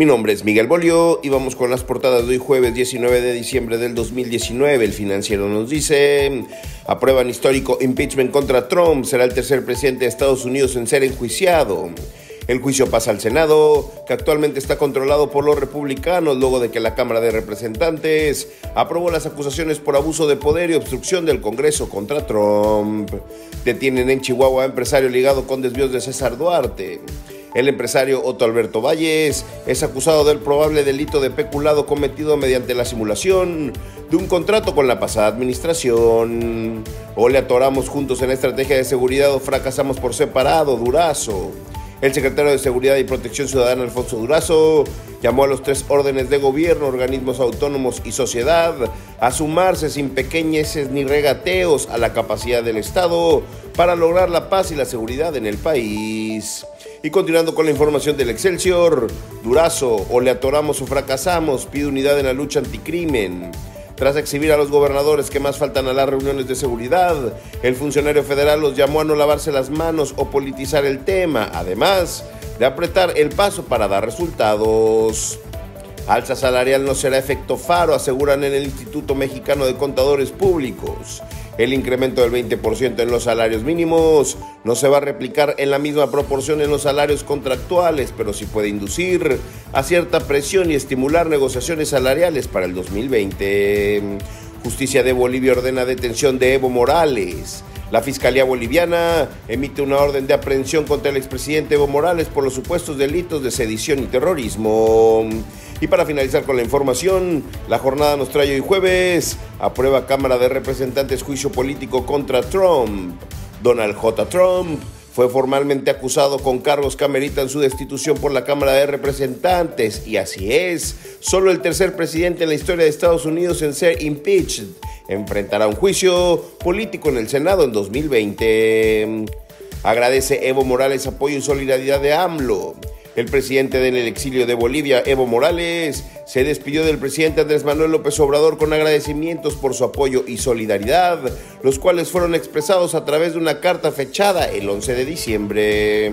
Mi nombre es Miguel Bolio y vamos con las portadas de hoy jueves 19 de diciembre del 2019. El financiero nos dice, aprueban histórico impeachment contra Trump, será el tercer presidente de Estados Unidos en ser enjuiciado. El juicio pasa al Senado, que actualmente está controlado por los republicanos luego de que la Cámara de Representantes aprobó las acusaciones por abuso de poder y obstrucción del Congreso contra Trump. Detienen en Chihuahua a empresario ligado con desvíos de César Duarte. El empresario Otto Alberto Valles es acusado del probable delito de peculado cometido mediante la simulación de un contrato con la pasada administración. O le atoramos juntos en la estrategia de seguridad o fracasamos por separado, Durazo. El secretario de Seguridad y Protección Ciudadana, Alfonso Durazo, llamó a los tres órdenes de gobierno, organismos autónomos y sociedad a sumarse sin pequeñeces ni regateos a la capacidad del Estado para lograr la paz y la seguridad en el país. Y continuando con la información del Excelsior, Durazo, o le atoramos o fracasamos, pide unidad en la lucha anticrimen. Tras exhibir a los gobernadores que más faltan a las reuniones de seguridad, el funcionario federal los llamó a no lavarse las manos o politizar el tema, además de apretar el paso para dar resultados. Alza salarial no será efecto faro, aseguran en el Instituto Mexicano de Contadores Públicos. El incremento del 20% en los salarios mínimos no se va a replicar en la misma proporción en los salarios contractuales, pero sí puede inducir a cierta presión y estimular negociaciones salariales para el 2020. Justicia de Bolivia ordena detención de Evo Morales. La Fiscalía Boliviana emite una orden de aprehensión contra el expresidente Evo Morales por los supuestos delitos de sedición y terrorismo. Y para finalizar con la información, la jornada nos trae hoy jueves, aprueba Cámara de Representantes juicio político contra Trump. Donald J. Trump fue formalmente acusado con cargos que ameritan su destitución por la Cámara de Representantes y así es, solo el tercer presidente en la historia de Estados Unidos en ser impeached enfrentará un juicio político en el Senado en 2020. Agradece Evo Morales apoyo y solidaridad de AMLO. El presidente del exilio de Bolivia, Evo Morales, se despidió del presidente Andrés Manuel López Obrador con agradecimientos por su apoyo y solidaridad, los cuales fueron expresados a través de una carta fechada el 11 de diciembre.